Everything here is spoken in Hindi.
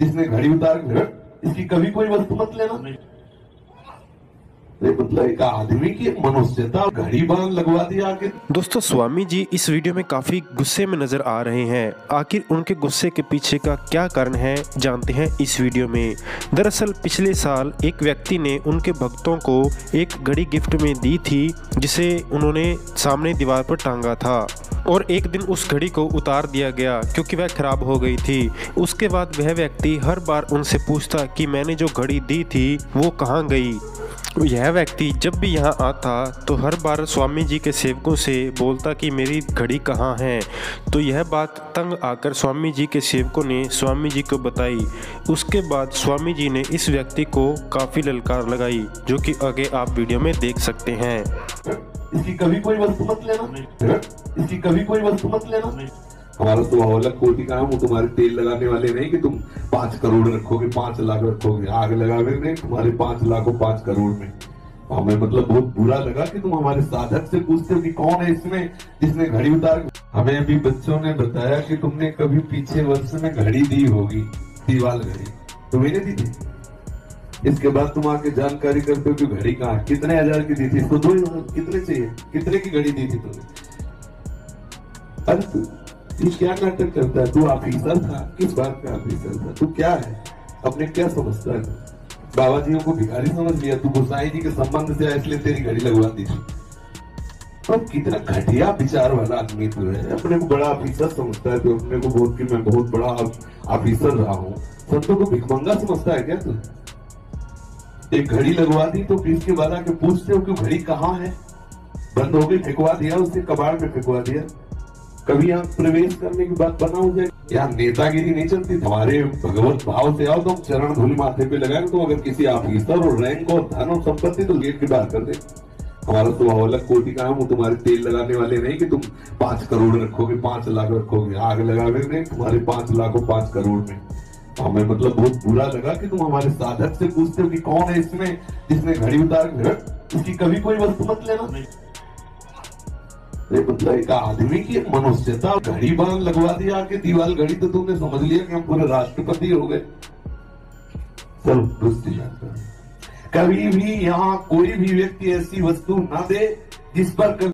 जिसने घड़ी उतार के रख, इसकी कभी कोई वस्तु मत लेना। मतलब एक आदमी की मनुष्यता घड़ी बाँध लगवा दिया आके दोस्तों स्वामी जी इस वीडियो में काफ़ी गुस्से में नज़र आ रहे हैं। आखिर उनके गुस्से के पीछे का क्या कारण है जानते हैं इस वीडियो में। दरअसल पिछले साल एक व्यक्ति ने उनके भक्तों को एक घड़ी गिफ्ट में दी थी जिसे उन्होंने सामने दीवार पर टांगा था। और एक दिन उस घड़ी को उतार दिया गया, क्योंकि वह खराब हो गई थी। उसके बाद वह व्यक्ति हर बार उनसे पूछता कि मैंने जो घड़ी दी थी, वो कहाँ गई? यह व्यक्ति जब भी यहाँ आता तो हर बार स्वामी जी के सेवकों से बोलता कि मेरी घड़ी कहाँ है? तो यह बात तंग आकर स्वामी जी के सेवकों ने स्वामी जी को बताई। उसके बाद स्वामी जी ने इस व्यक्ति को काफ़ी ललकार लगाई, जो कि आगे आप वीडियो में देख सकते हैं। इसकी कभी कोई वस्तु मत लेना। इसकी कभी कोई वस्तु मत लेना। हमारा स्वभाव अलग कोटि का है वो तुम्हारे तेल लगाने वाले नहीं कि तुम पाँच करोड़ रखोगे पाँच लाख रखोगे। आग लगावे नहीं तुम्हारे पाँच लाख और पाँच करोड़ में। हमें मतलब बहुत बुरा लगा कि तुम हमारे साधक से पूछते हो कि कौन है इसमें जिसने घड़ी उतार हमें अभी बच्चों ने बताया कि तुमने कभी पीछे वर्ष में घड़ी दी होगी दीवाल घड़ी। तुम्हें नहीं दी थी इसके बाद तुम आके जानकारी करते हो कि घड़ी कहाँ कितने हज़ार की दी थी इसको? दो कितने चाहिए? कितने की घड़ी दी थी तुमने? अरे तू क्या नाटक करता है? तू ऑफिसर था? किस बात का ऑफिसर था? तू क्या है? अपने क्या समझता है? बाबा जी को भिखारी समझ लिया? तू गोसाई जी के संबंध से इसलिए तेरी घड़ी लगवा दी थी। तो कितना घटिया विचार वाला आदमी तू है। अपने को बड़ा ऑफिसर समझता है तो। अपने को बहुत कि मैं बहुत बड़ा ऑफिसर रहा हूँ। संतों को भिखमंगा समझता है क्या तू? एक घड़ी लगवा दी तो फिर इसके बाद आके पूछते हो कि घड़ी कहाँ है? बंद हो गई, फेंकवा दिया उसने कबाड़ में फेंकवा दिया। कभी यहाँ प्रवेश करने की बात बना हो जाए? यहाँ नेतागिरी नहीं चलती हमारे भगवत भाव से आओ तो चरण धूल माथे पे लगाए तो अगर किसी ऑफिसर और रैंक और धन और संपत्ति तो गेट की बात कर दे। हमारा स्वभाव अलग कोटि का वो तुम्हारे तेल लगाने वाले नहीं कि तुम पाँच करोड़ रखोगे, पाँच लाख रखोगे, आग लगा तुम्हारे पाँच लाख और पाँच करोड़ में। हमें मतलब बहुत बुरा लगा कि तुम हमारे साधक से पूछते हो कि कौन है इसमें जिसने घड़ी उतार के रख, इसकी कभी कोई वस्तु मत लेना। मतलब एक आदमी की मनुष्यता घड़ी बाँध लगवा दिया आके दीवाल घड़ी तो तुमने समझ लिया कि हम पूरे राष्ट्रपति हो गए। चलो दूसरी कभी भी यहाँ कोई भी व्यक्ति ऐसी वस्तु ना दे जिस पर कभी